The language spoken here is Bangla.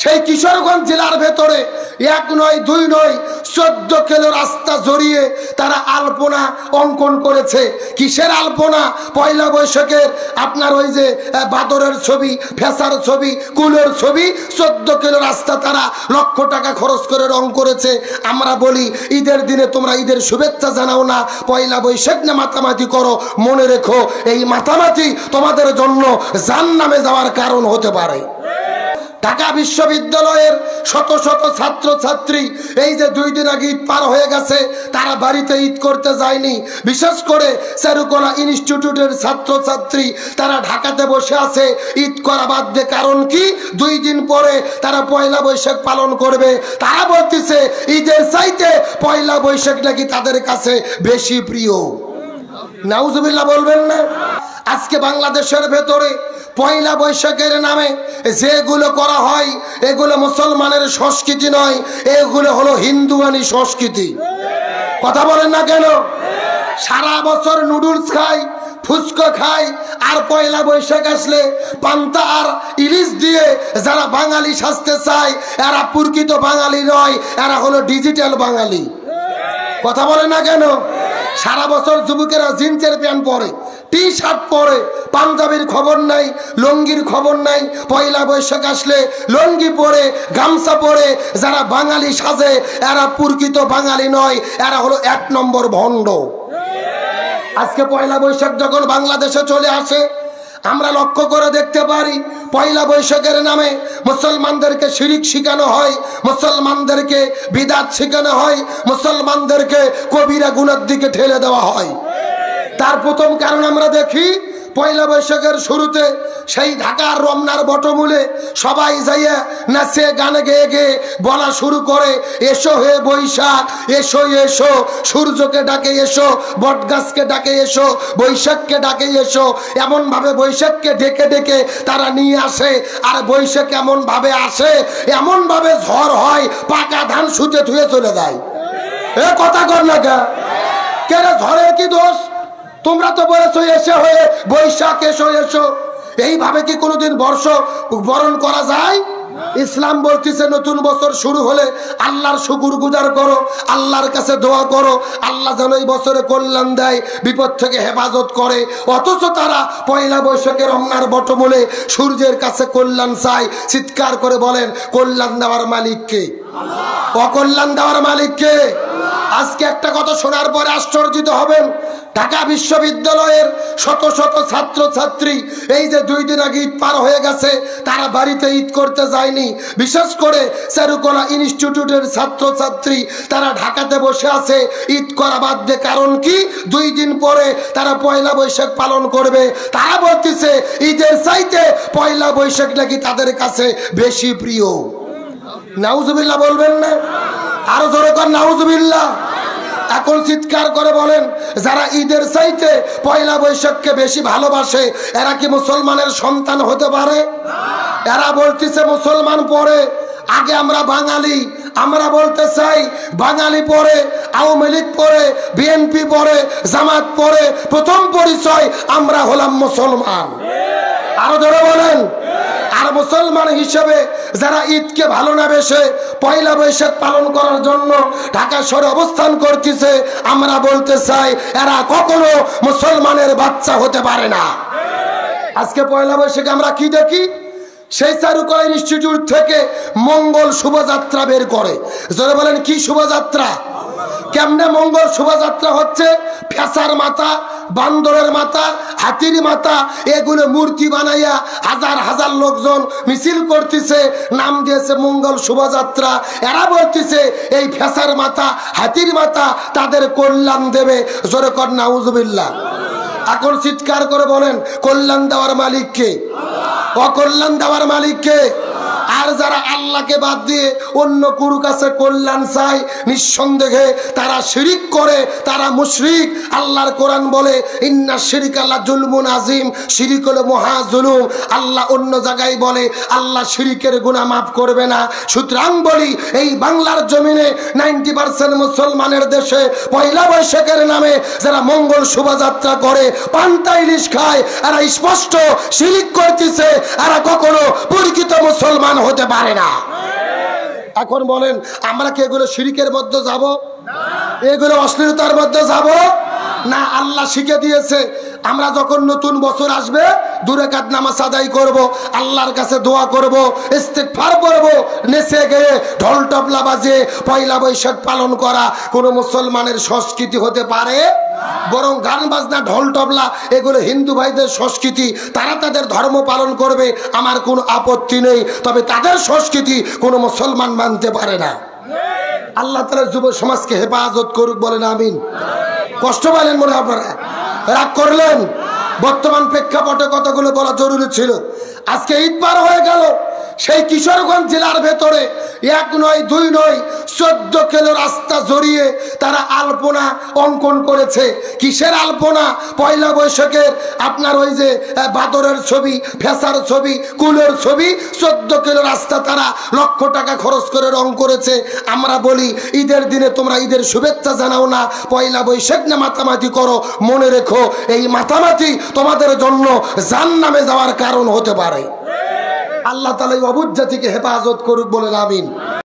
সেই কিশোরগঞ্জ জেলার ভেতরে এক নয়, দুই নয়, চোদ্দ কিলো রাস্তা জড়িয়ে তারা আলপনা অঙ্কন করেছে। কিসের আলপনা? পয়লা বৈশাখের আপনার ওই যে বাদরের ছবি, ফেসার ছবি, কুলের ছবি, চোদ্দ কিলো রাস্তা তারা লক্ষ টাকা খরচ করে রং করেছে। আমরা বলি, ঈদের দিনে তোমরা ঈদের শুভেচ্ছা জানাও না, পয়লা বৈশাখ না মাতামাতি করো, মনে রেখো, এই মাতামাতি তোমাদের জন্য জান নামে যাওয়ার কারণ হতে পারে। ঢাকা বিশ্ববিদ্যালয়ের শত শত ছাত্র ছাত্রী এই যে দুই দিন আগে ঈদ পার হয়ে গেছে, তারা বাড়িতে ঈদ করতে যায়নি। বিশেষ করে চারুকলা ইনস্টিটিউটের ছাত্র ছাত্রী তারা ঢাকাতে বসে আছে ঈদ করা বাদ দিয়ে। কারণ কি? দুই দিন পরে তারা পয়লা বৈশাখ পালন করবে। তারা বলতেছে, ঈদের চাইতে পয়লা বৈশাখ নাকি তাদের কাছে বেশি প্রিয়। নাউজুবিল্লাহ বলবেন না? আজকে বাংলাদেশের ভেতরে পয়লা বৈশাখের নামে যেগুলো করা হয়, এগুলো মুসলমানের সংস্কৃতি নয়, এগুলো হলো হিন্দুয়ানি সংস্কৃতি। কথা বলেন না কেন? সারা বছর নুডলস খাই, ফুচকা খাই, আর পয়লা বৈশাখ আসলে পান্তা আর ইলিশ দিয়ে যারা বাঙালি সাজতে চায়, এরা প্রকৃত বাঙালি নয়, এরা হলো ডিজিটাল বাঙালি। কথা বলে না কেন? সারা বছর যুবকেরা জিন্সের প্যান্ট পরে টি শার্ট পরে, পাঞ্জাবির খবর নাই, লঙ্গির খবর নাই, পয়লা বৈশাখ আসলে লঙ্গি পরে, গামছা পরে যারা বাঙালি সাজে, এরা পুরকিত বাঙালি নয়, এরা হলো এক নম্বর ভণ্ড। আজকে পয়লা বৈশাখ যখন বাংলাদেশে চলে আসে আমরা লক্ষ্য করে দেখতে পারি, পয়লা বৈশাখের নামে মুসলমানদেরকে শিরিক শিখানো হয়, মুসলমানদেরকে বিদাত শিখানো হয়, মুসলমানদেরকে কবিরা গুণার দিকে ঠেলে দেওয়া হয়। তার প্রথম কারণ আমরা দেখি, পয়লা বৈশাখের শুরুতে সেই ঢাকার রমনার বটমূলে সবাই যাইয়া নাচে গানে গেয়ে গেয়ে বলা শুরু করে, এসো হে বৈশাখ, এসো এসো, সূর্যকে ডাকে এসো, বটগাছকে ডাকে এসো, বৈশাখকে ডাকে এসো। এমনভাবে বৈশাখকে ডেকে ডেকে তারা নিয়ে আসে, আর বৈশাখ এমনভাবে আসে, এমনভাবে ঝড় হয়, পাকা ধান সুতে ধুয়ে চলে যায়। এ কথা কর না কেন ঝড়ের কি দোষ? তোমরা তো বলেছ, এসে হয়ে বৈশাখ, এসো এসো। এইভাবে কি কোনোদিন বর্ষ বরণ করা যায়? ইসলাম বলতেছে, নতুন বছর শুরু হলে আল্লাহর শুকুর গুজার করো, আল্লাহর কাছে দোয়া করো, আল্লাহ যেন এই বছরে কল্যাণ দেয়, বিপদ থেকে হেফাজত করে। অথচ তারা পয়লা বৈশাখে রমনার বটমূলে সূর্যের কাছে কল্যাণ চায়। চিৎকার করে বলেন, কল্যাণ দেওয়ার মালিককে অকল্যাণ দেওয়ার মালিককে আজকে একটা কথা শোনার পরে আশ্চর্যিত হবেন। ঢাকা বিশ্ববিদ্যালয়ের শত শত ছাত্র ছাত্রী এই যে দুই দিন আগে ঈদ পার হয়ে গেছে, তারা বাড়িতে ঈদ করতে যায়নি। বিশেষ করে চারুকলা ইনস্টিটিউটের ছাত্র ছাত্রী তারা ঢাকাতে বসে আছে ঈদ করা বাদ দিয়ে। কারণ কি? দুই দিন পরে তারা পয়লা বৈশাখ পালন করবে। তারা বলতেছে, ঈদের চাইতে পয়লা বৈশাখ নাকি তাদের কাছে বেশি প্রিয়। নাউজুবিল্লাহ বলবেন না? আরও জোরে কর, নাউজুবিল্লাহ। এখন চিৎকার করে বলেন, যারা ঈদের চাইতে পয়লা বৈশাখকে বেশি ভালোবাসে, এরা কি মুসলমানের সন্তান হতে পারে? এরা বলতেছে মুসলমান পরে, আগে আমরা বাঙালি, আমরা বলতে চাই বাঙালি পরে, আওয়ামী লীগ পরে, বিএনপি পরে, জামাত পরে, প্রথম পরিচয় আমরা হলাম মুসলমান। আরও ধরে বলেন। আর মুসলমান হিসেবে যারা ঈদকে ভালো না বেসে পয়লা বৈশাখ পালন করার জন্য ঢাকা শহরে অবস্থান করতেছে। আমরা বলতে চাই, এরা কখনো মুসলমানের বাচ্চা হতে পারে না। আজকে পয়লা বৈশাখে আমরা কি দেখি? সেই চারুকলা ইনস্টিটিউট থেকে মঙ্গল শোভাযাত্রা বের করে। যারা বলেন, কি শোভাযাত্রা? কেমনে মঙ্গল শোভাযাত্রা হচ্ছে? ফেসার মাথা বান্দরের মাথা হাতির মাথা এগুলো মূর্তি বানাইয়া হাজার হাজার লোকজন মিছিল করতেছে, নাম দিয়েছে মঙ্গল শোভাযাত্রা। এরা বলতেছে, এই ফেসার মাথা হাতির মাথা তাদের কল্যাণ দেবে। জোরে কর, নাউজুবিল্লাহ। এখন চিৎকার করে বলেন, কল্যাণ দেওয়ার মালিককে অকল্যাণ দেওয়ার মালিককে আর যারা আল্লাহকে বাদ দিয়ে অন্য কুরু কাছে কল্যাণ চায়, নিঃসন্দেহে তারা শিরিক করে, তারা মুশরিক। আল্লাহর কোরআন বলে, ইন্না শিরিক আল্লাহ জুলমুন আজিম শিরিক হলো মহা জুলুম। আল্লাহ অন্য জায়গায় বলে, আল্লাহ শিরিকের গুণা মাফ করবে না। সুতরাং বলি, এই বাংলার জমিনে নাইনটি পার্সেন্ট মুসলমানের দেশে পয়লা বৈশাখের নামে যারা মঙ্গল শোভাযাত্রা করে, পান্তা ইলিশ খায়, এরা স্পষ্ট শিরিক করতেছে। এরা কখনো পরিচিত মুসলমান হতে পারে না। এখন বলেন, আমরা কি এগুলো শিরিকের মধ্যে যাব? এগুলো অশ্লীলতার মধ্যে যাব? না, আল্লাহ শিখে দিয়েছে আমরা যখন নতুন বছর আসবে, দূরে কাত নামাজ আদায় করব, আল্লাহর কাছে দোয়া করব ইস্তেকফার করব, নেচে গিয়ে ঢোল টপলা বাজে পয়লা বৈশাখ পালন করা কোনো মুসলমানের সংস্কৃতি হতে পারে? বরং গান বাজনা, ঢোল টবলা এগুলো হিন্দু ভাইদের সংস্কৃতি, তারা তাদের ধর্ম পালন করবে, আমার কোনো আপত্তি নেই। তবে তাদের সংস্কৃতি কোনো মুসলমান মানতে পারে না। আল্লাহ তালা যুব সমাজকে হেফাজত করুক বলেন, আমিন। কষ্ট পাইলেন মনে আপনারা? রাগ করলেন? বর্তমান প্রেক্ষাপটে কতগুলো বলা জরুরি ছিল? আজকে ঈদ পার হয়ে গেল। সেই কিশোরগঞ্জ জেলার ভেতরে এক নয়, দুই নয়, চোদ্দ কিলো রাস্তা জড়িয়ে তারা আলপনা অঙ্কন করেছে। কিসের আলপনা? পয়লা বৈশাখের আপনার ওই যে বাদরের ছবি, ফেসার ছবি, কুলের ছবি, চোদ্দ কিলো রাস্তা তারা লক্ষ টাকা খরচ করে রং করেছে। আমরা বলি, ঈদের দিনে তোমরা ঈদের শুভেচ্ছা জানাও না, পয়লা বৈশাখ না মাতামাতি করো, মনে রেখো, এই মাতামাতি তোমাদের জন্য জান নামে যাওয়ার কারণ হতে পারে। আল্লাহ তালা এই অবুজ জাতিকে হেফাজত করুক বলে আমিন।